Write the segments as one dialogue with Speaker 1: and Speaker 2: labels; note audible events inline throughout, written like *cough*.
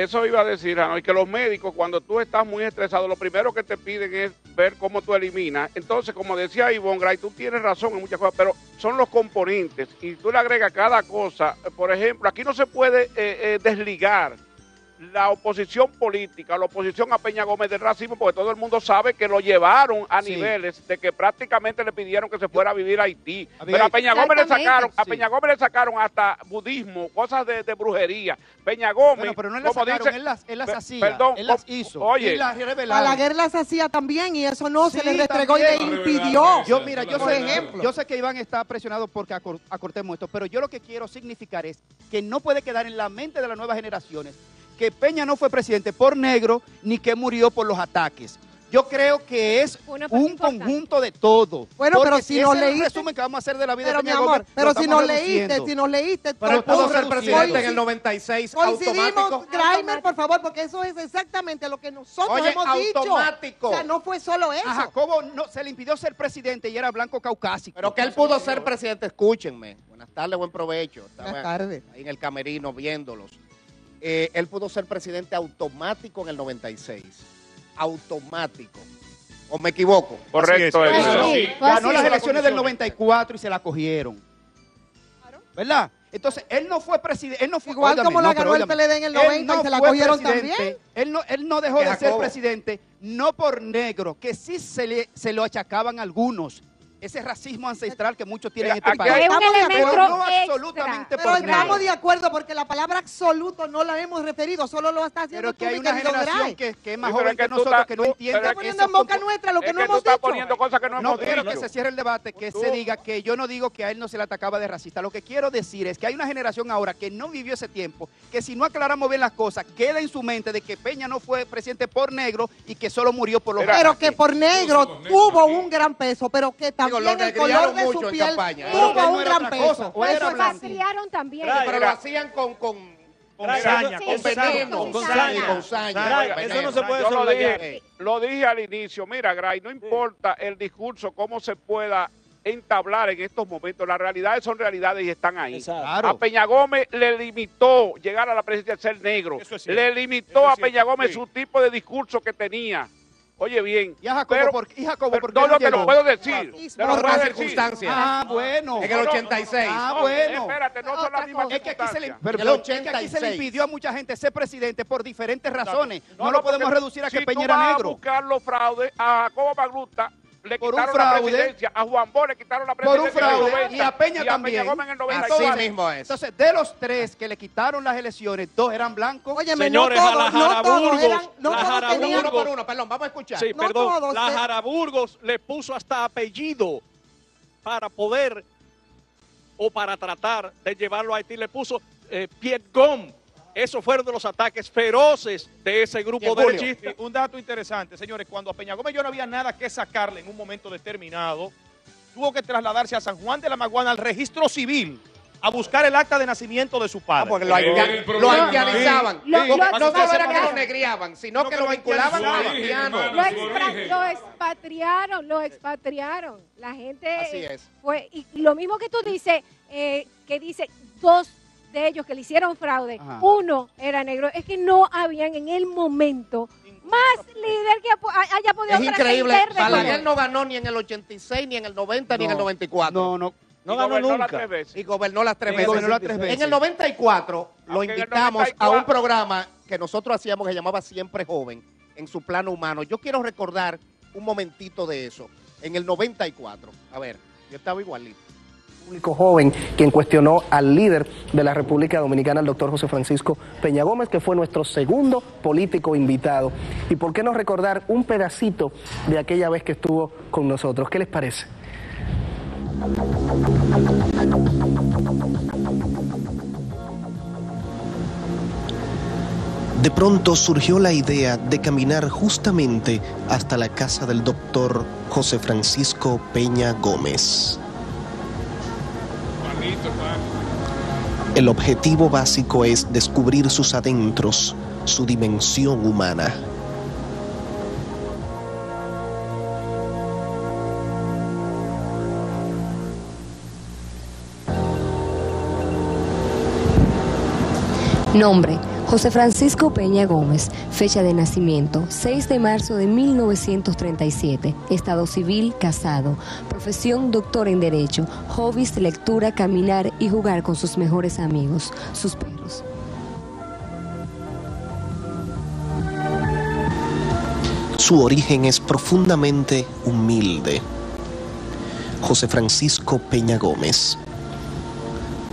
Speaker 1: Eso iba a decir, Hanoi, que los médicos, cuando tú estás muy estresado, lo primero que te piden es ver cómo tú eliminas. Entonces, como decía Ivonne Gray, tú tienes razón en muchas cosas, pero son los componentes y tú le agregas cada cosa. Por ejemplo, aquí no se puede eh, eh, desligar la oposición política, la oposición a Peña Gómez del racismo, porque todo el mundo sabe que lo llevaron a
Speaker 2: Sí.
Speaker 1: niveles de que prácticamente le pidieron que se fuera a vivir a Haití.
Speaker 2: A
Speaker 1: Pero a Peña Gómez le sacaron, a. Peña Gómez le sacaron hasta budismo, cosas de, de brujería. Peña Gómez,
Speaker 2: Bueno, pero no le
Speaker 1: como
Speaker 2: sacaron,
Speaker 1: dice-
Speaker 2: él las, él las hacía,
Speaker 1: perdón,
Speaker 2: él las hizo,
Speaker 1: oye.
Speaker 2: y las.
Speaker 3: Balaguer las hacía también y eso no se le restregó y le impidió.
Speaker 2: Yo, mira, yo sé,
Speaker 3: ejemplo.
Speaker 2: yo sé que Iván está presionado porque acor- acortemos esto, pero yo lo que quiero significar es que no puede quedar en la mente de las nuevas generaciones que Peña no fue presidente por negro ni que murió por los ataques. Yo creo que es un
Speaker 4: importante.
Speaker 2: conjunto de todo.
Speaker 3: Bueno, pero si no
Speaker 2: ese es el
Speaker 3: leíste-
Speaker 2: resumen que vamos a hacer de la vida
Speaker 3: Pero
Speaker 2: de
Speaker 3: mi
Speaker 2: Peña
Speaker 3: amor,
Speaker 2: Gómez,
Speaker 3: pero si
Speaker 2: estamos
Speaker 3: no leíste, si no leíste,
Speaker 5: Pero él
Speaker 3: todo
Speaker 5: pudo ser presidente en el
Speaker 3: Coinci-
Speaker 5: 96
Speaker 3: Coincidimos,
Speaker 5: automático.
Speaker 3: Grimer, por favor, porque eso es exactamente lo que nosotros
Speaker 5: Oye,
Speaker 3: hemos
Speaker 5: automático.
Speaker 3: dicho. O sea, no fue solo eso.
Speaker 2: A Jacobo no, se le impidió ser presidente y era blanco caucásico.
Speaker 5: Pero que él pudo ser presidente, escúchenme. Buenas tardes, buen provecho. Estaba
Speaker 3: Buenas tardes.
Speaker 5: Ahí en el camerino viéndolos. Eh, él pudo ser presidente automático en el 96. Automático. ¿O me equivoco?
Speaker 1: Correcto,
Speaker 6: Así es.
Speaker 1: eso.
Speaker 2: Ganó las elecciones del
Speaker 6: condiciones.
Speaker 2: 94 y se la cogieron. ¿Verdad? Entonces, él no fue presidente, él no fue
Speaker 3: Igual
Speaker 2: óigame,
Speaker 3: como la
Speaker 2: no,
Speaker 3: ganó el PLD en el
Speaker 2: él
Speaker 3: 90 y se la cogieron también.
Speaker 2: Él no, él no dejó de ser presidente, no por negro, que sí se, le, se lo achacaban algunos. Ese racismo ancestral que muchos tienen en este país.
Speaker 4: Es un
Speaker 3: Estamos de
Speaker 4: elemento
Speaker 3: acuerdo.
Speaker 2: No
Speaker 4: extra.
Speaker 2: absolutamente
Speaker 3: Pero
Speaker 2: por
Speaker 3: estamos de acuerdo porque la palabra absoluto no la hemos referido, solo lo está haciendo
Speaker 2: Pero
Speaker 3: tú,
Speaker 2: que hay una generación que, que es más joven
Speaker 1: que
Speaker 2: nosotros que no
Speaker 1: tú-
Speaker 2: entiende
Speaker 3: Está poniendo en boca nuestra lo que no hemos dicho.
Speaker 1: poniendo cosas que no,
Speaker 2: quiero que se cierre el debate, que se diga que yo no digo que a él no se le atacaba de racista. Lo que quiero decir es que hay una generación ahora que no vivió ese tiempo, que si no aclaramos bien las cosas, queda en su mente de que Peña no fue presidente por negro y que solo murió por los
Speaker 3: Pero que por negro tuvo un gran peso, pero que
Speaker 5: Digo,
Speaker 3: también
Speaker 5: lo
Speaker 3: el color
Speaker 5: negriaron
Speaker 3: de
Speaker 5: mucho
Speaker 3: su piel
Speaker 5: campaña.
Speaker 3: Tuvo un gran peso.
Speaker 2: o blanco.
Speaker 4: expatriaron también.
Speaker 5: Pero lo hacían con, con,
Speaker 6: Con saña,
Speaker 5: con veneno.
Speaker 4: con saña.
Speaker 5: con saña.
Speaker 6: Eso no se puede
Speaker 1: Yo lo dije, lo dije al inicio, mira, Gray, no importa el discurso, cómo se pueda entablar en estos momentos, las realidades son realidades y están ahí.
Speaker 2: Claro.
Speaker 1: A Peña Gómez le limitó llegar a la presidencia ser negro.
Speaker 6: Eso es
Speaker 1: le limitó
Speaker 6: Eso es
Speaker 1: a Peña Gómez
Speaker 6: sí.
Speaker 1: su tipo de discurso que tenía. Oye bien.
Speaker 2: ¿Y a Jacobo
Speaker 1: pero-
Speaker 2: por, y Jacobo,
Speaker 1: pero
Speaker 2: por qué
Speaker 1: no,
Speaker 2: no
Speaker 1: no, te lo puedo decir. Te lo
Speaker 5: Por
Speaker 1: puedo
Speaker 5: circunstancias.
Speaker 2: Ah, bueno.
Speaker 5: En el 86.
Speaker 2: Ah,
Speaker 1: No,
Speaker 2: bueno.
Speaker 1: Espérate, no son
Speaker 4: Otra
Speaker 1: las mismas.
Speaker 2: Es que, aquí se le,
Speaker 1: circunstancias.
Speaker 2: perdón, es que aquí se
Speaker 5: 86.
Speaker 2: le impidió a mucha gente ser presidente por diferentes razones. No,
Speaker 1: No,
Speaker 2: lo
Speaker 1: no,
Speaker 2: podemos
Speaker 1: porque
Speaker 2: reducir a que
Speaker 1: si
Speaker 2: Peña
Speaker 1: tú
Speaker 2: era
Speaker 1: vas a
Speaker 2: negro.
Speaker 1: buscar los fraudes, a Jacobo Magluta le
Speaker 2: Por un
Speaker 1: quitaron
Speaker 2: fraude.
Speaker 1: la presidencia, a Juan Bosch le quitaron la
Speaker 2: Por un
Speaker 1: presidencia en el
Speaker 2: fraude
Speaker 1: 90,
Speaker 2: y a Peña también.
Speaker 1: Gómez en el 90.
Speaker 5: Así mismo es.
Speaker 2: Entonces, de los tres que le quitaron las elecciones, dos eran blancos.
Speaker 3: Óyeme,
Speaker 6: Señores,
Speaker 3: no
Speaker 6: a
Speaker 3: todos,
Speaker 6: la
Speaker 3: no todos
Speaker 6: Jaraburgos,
Speaker 3: eran, no
Speaker 6: la
Speaker 3: todos
Speaker 6: Jaraburgos.
Speaker 3: tenían
Speaker 5: Uno por uno, perdón, vamos a escuchar.
Speaker 6: Sí,
Speaker 3: No
Speaker 6: perdón.
Speaker 3: todos,
Speaker 6: la
Speaker 3: eh.
Speaker 6: Jaraburgos le puso hasta apellido para poder o para tratar de llevarlo a Haití. Le puso eh, Pietgom. Esos fueron de los ataques feroces de ese grupo derechista.
Speaker 7: Sí, un dato interesante, señores, cuando a Peña Gómez yo no había nada que sacarle en un momento determinado, tuvo que trasladarse a San Juan de la Maguana al registro civil a buscar el acta de nacimiento de su
Speaker 5: Ah,
Speaker 7: padre.
Speaker 5: porque lo, haitian- lo haitianizaban. No,
Speaker 4: lo-
Speaker 5: no solo era que lo negriaban, sino
Speaker 7: No,
Speaker 5: que lo vinculaban a haitianos.
Speaker 4: Lo, expatriaron, lo expatriaron. La gente
Speaker 5: Así es.
Speaker 4: fue y lo mismo que tú dices, eh, que dice dos de ellos que le hicieron fraude,
Speaker 2: Ajá.
Speaker 4: uno era negro, es que no habían en el momento más líder que haya podido
Speaker 5: Es increíble. Balaguer no ganó ni en el 86, ni en el 90, ni en el
Speaker 2: No,
Speaker 5: 94.
Speaker 2: No, no.
Speaker 6: No
Speaker 1: Y
Speaker 6: ganó nunca.
Speaker 5: Y gobernó las tres
Speaker 2: Y
Speaker 5: veces.
Speaker 2: gobernó las tres veces.
Speaker 5: En el 94 lo
Speaker 1: Aunque
Speaker 5: invitamos a
Speaker 1: 94
Speaker 5: un programa que nosotros hacíamos que se llamaba Siempre Joven, en su plano humano. Yo quiero recordar un momentito de eso. En el 94. A ver, yo estaba igualito.
Speaker 8: Público joven quien cuestionó al líder de la República Dominicana, el doctor José Francisco Peña Gómez, que fue nuestro segundo político invitado. ¿Y por qué no recordar un pedacito de aquella vez que estuvo con nosotros? ¿Qué les parece? De pronto surgió la idea de caminar justamente hasta la casa del doctor José Francisco Peña Gómez. El objetivo básico es descubrir sus adentros, su dimensión humana.
Speaker 9: Nombre, José Francisco Peña Gómez, fecha de nacimiento 6 de marzo de 1937, estado civil, casado, profesión doctor en Derecho, hobbies, lectura, caminar y jugar con sus mejores amigos, sus perros.
Speaker 8: Su origen es profundamente humilde. José Francisco Peña Gómez.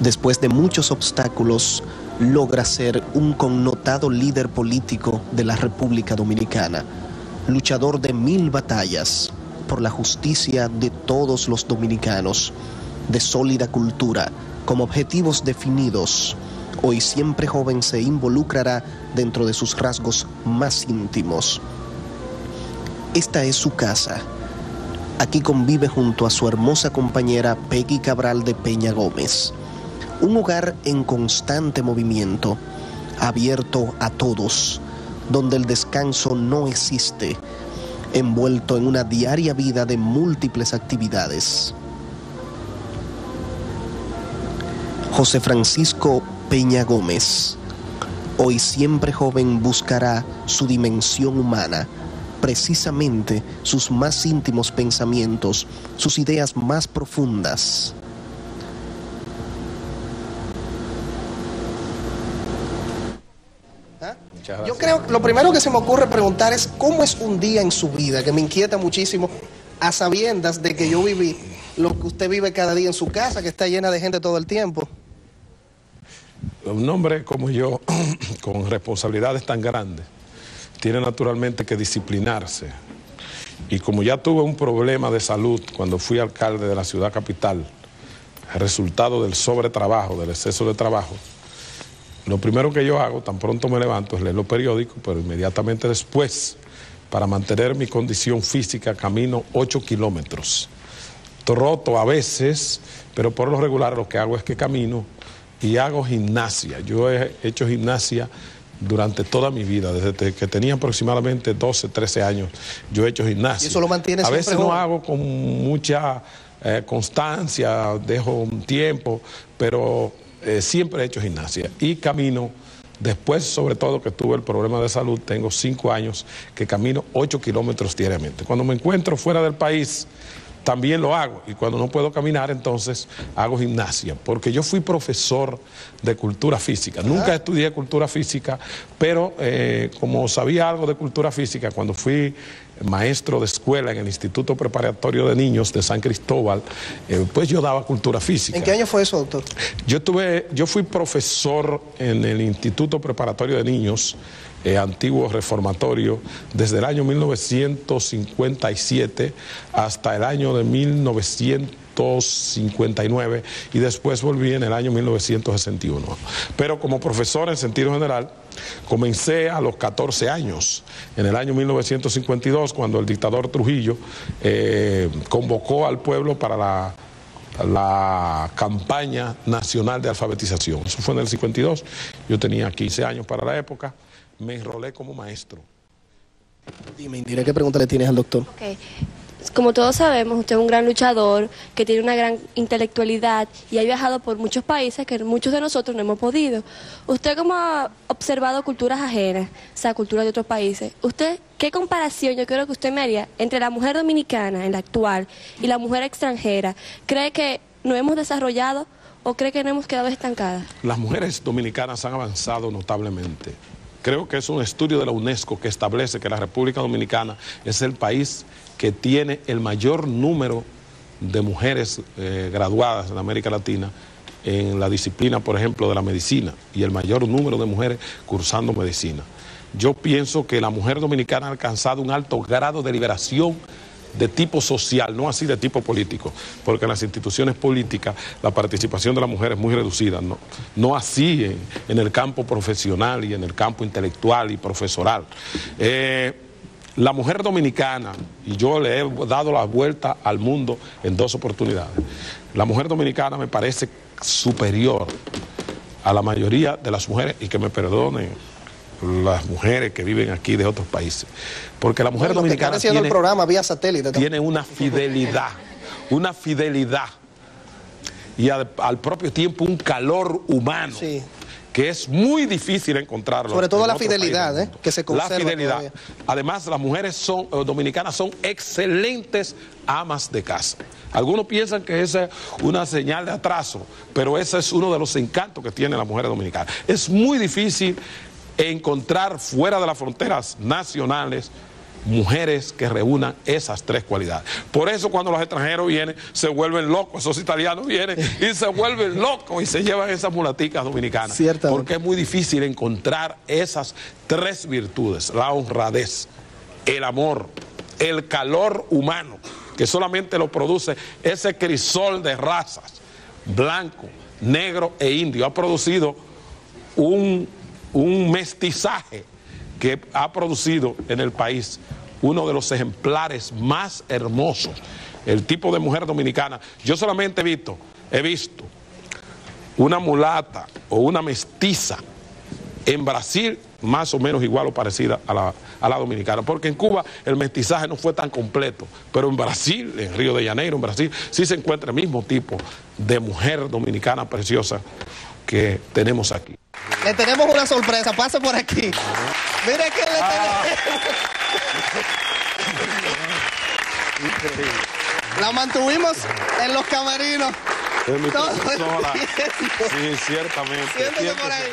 Speaker 8: Después de muchos obstáculos, logra ser un connotado líder político de la República Dominicana, luchador de mil batallas por la justicia de todos los dominicanos, de sólida cultura, con objetivos definidos. Hoy siempre joven se involucrará dentro de sus rasgos más íntimos. Esta es su casa. Aquí convive junto a su hermosa compañera Peggy Cabral de Peña Gómez. Un hogar en constante movimiento, abierto a todos, donde el descanso no existe, envuelto en una diaria vida de múltiples actividades. José Francisco Peña Gómez, hoy siempre joven, buscará su dimensión humana, precisamente sus más íntimos pensamientos, sus ideas más profundas. Yo creo que lo primero que se me ocurre preguntar es cómo es un día en su vida, que me inquieta muchísimo, a sabiendas de que yo viví lo que usted vive cada día en su casa, que está llena de gente todo el tiempo.
Speaker 10: Un hombre como yo, *clears throat* con responsabilidades tan grandes, tiene naturalmente que disciplinarse. Y como ya tuve un problema de salud cuando fui alcalde de la ciudad capital, resultado del sobretrabajo, del exceso de trabajo, lo primero que yo hago, tan pronto me levanto, es leer los periódicos, pero inmediatamente después, para mantener mi condición física, camino 8 kilómetros. Troto a veces, pero por lo regular lo que hago es que camino y hago gimnasia. Yo he hecho gimnasia durante toda mi vida, desde que tenía aproximadamente 12, 13 años, yo he hecho gimnasia.
Speaker 8: ¿Y eso lo mantiene
Speaker 10: A veces no
Speaker 8: joven?
Speaker 10: hago con mucha eh, constancia, dejo un tiempo, pero eh, siempre he hecho gimnasia y camino. Después, sobre todo, que tuve el problema de salud, tengo cinco años que camino 8 kilómetros diariamente. Cuando me encuentro fuera del país, también lo hago. Y cuando no puedo caminar, entonces hago gimnasia. Porque yo fui profesor de cultura física. Nunca estudié cultura física, pero eh, como sabía algo de cultura física, cuando fui maestro de escuela en el Instituto Preparatorio de Niños de San Cristóbal, eh, pues yo daba cultura física.
Speaker 8: ¿En qué año fue eso, doctor?
Speaker 10: Yo tuve, yo fui profesor en el Instituto Preparatorio de Niños, eh, antiguo reformatorio, desde el año 1957 hasta el año de 1959 y después volví en el año 1961. Pero como profesor en sentido general, comencé a los 14 años, en el año 1952, cuando el dictador Trujillo eh, convocó al pueblo para la la campaña nacional de alfabetización. Eso fue en el 52. Yo tenía 15 años para la época. Me enrolé como maestro.
Speaker 8: Dime, Indira, ¿qué pregunta le tienes al doctor?
Speaker 9: Ok. Como todos sabemos, usted es un gran luchador, que tiene una gran intelectualidad y ha viajado por muchos países que muchos de nosotros no hemos podido. Usted como ha observado culturas ajenas, o sea, culturas de otros países, ¿usted qué comparación yo creo que usted me haría entre la mujer dominicana, en la actual, y la mujer extranjera? ¿Cree que no hemos desarrollado o cree que no hemos quedado estancadas?
Speaker 10: Las mujeres dominicanas han avanzado notablemente. Creo que es un estudio de la UNESCO que establece que la República Dominicana es el país que tiene el mayor número de mujeres eh, graduadas en América Latina en la disciplina, por ejemplo, de la medicina y el mayor número de mujeres cursando medicina. Yo pienso que la mujer dominicana ha alcanzado un alto grado de liberación de tipo social, no así de tipo político, porque en las instituciones políticas la participación de la mujer es muy reducida, no, no así en, el campo profesional y en el campo intelectual y profesoral. Eh, la mujer dominicana, y yo le he dado la vuelta al mundo en dos oportunidades, la mujer dominicana me parece superior a la mayoría de las mujeres, y que me perdonen las mujeres que viven aquí de otros países, porque la mujer dominicana tiene,
Speaker 8: el programa vía satélite.
Speaker 10: tiene una fidelidad, una fidelidad y al, al propio tiempo un calor humano
Speaker 8: Sí.
Speaker 10: que es muy difícil encontrarlo.
Speaker 8: Sobre todo
Speaker 10: en
Speaker 8: la fidelidad, ¿eh? que se
Speaker 10: La
Speaker 8: conserva
Speaker 10: fidelidad.
Speaker 8: todavía.
Speaker 10: Además, las mujeres son, eh, dominicanas son excelentes amas de casa. Algunos piensan que esa es una señal de atraso, pero ese es uno de los encantos que tiene la mujer dominicana. Es muy difícil encontrar fuera de las fronteras nacionales mujeres que reúnan esas tres cualidades. Por eso cuando los extranjeros vienen, se vuelven locos, esos italianos vienen y se vuelven locos y se llevan esas mulaticas dominicanas.
Speaker 8: Ciertamente.
Speaker 10: Porque es muy difícil encontrar esas tres virtudes, la honradez, el amor, el calor humano, que solamente lo produce ese crisol de razas, blanco, negro e indio. Ha producido un, un mestizaje que ha producido en el país uno de los ejemplares más hermosos, el tipo de mujer dominicana. Yo solamente he visto, he visto una mulata o una mestiza en Brasil más o menos igual o parecida a la, a la dominicana, porque en Cuba el mestizaje no fue tan completo, pero en Brasil, en Río de Janeiro, en Brasil, sí se encuentra el mismo tipo de mujer dominicana preciosa que tenemos aquí.
Speaker 8: Le tenemos una sorpresa, pase por aquí. Mire que le
Speaker 10: Ah.
Speaker 8: tenemos. La mantuvimos en los
Speaker 10: mi
Speaker 8: Todo el tiempo.
Speaker 10: Sí, ciertamente.
Speaker 8: Siéntese por ahí.